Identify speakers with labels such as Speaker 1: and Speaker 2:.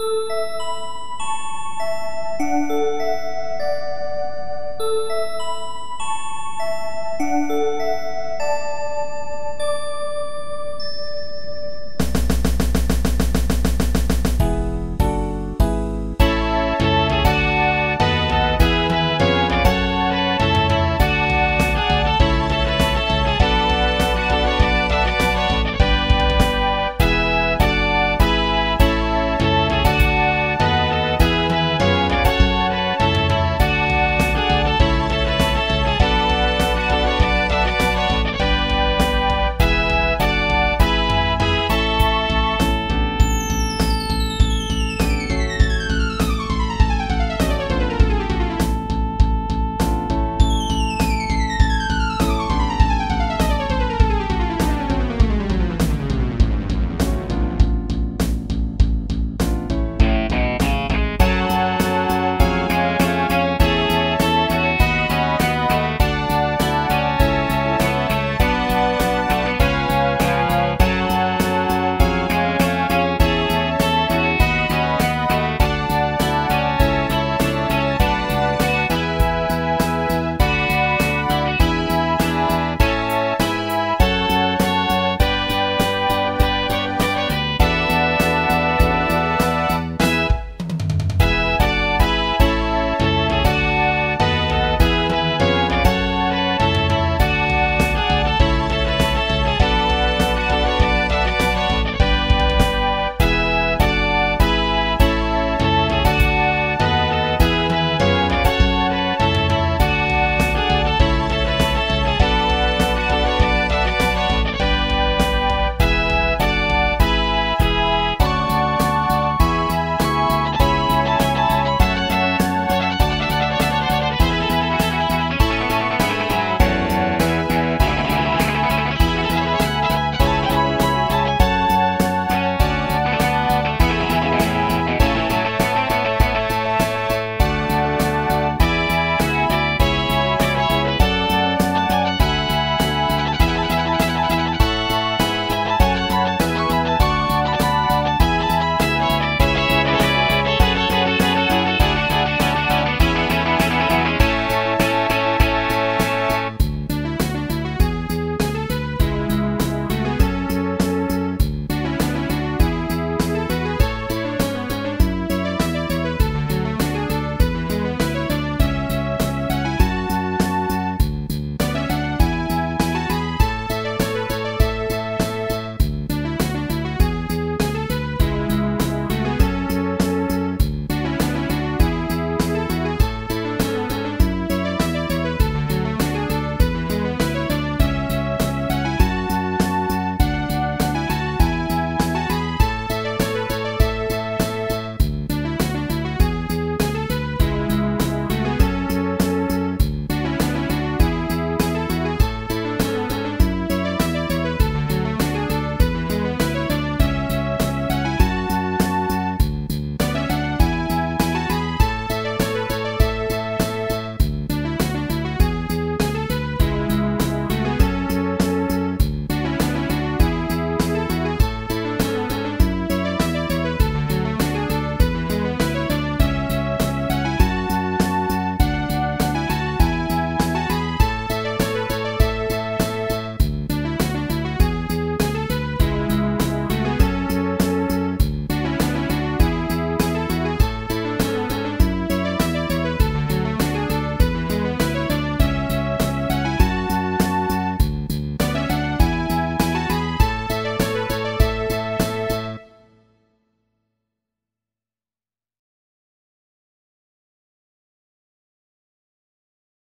Speaker 1: Música